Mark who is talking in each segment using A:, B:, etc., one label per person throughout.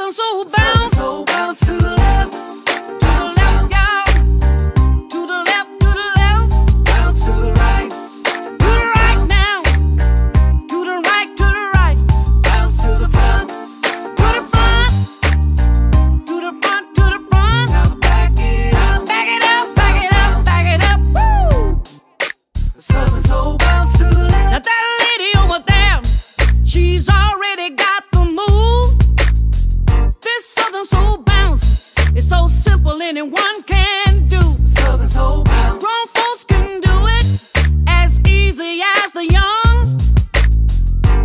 A: I'm so bound. So, so bound to left. anyone can do. Southern Soul Bounce. Grown folks can do it as easy as the young.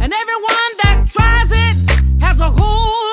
A: And everyone that tries it has a whole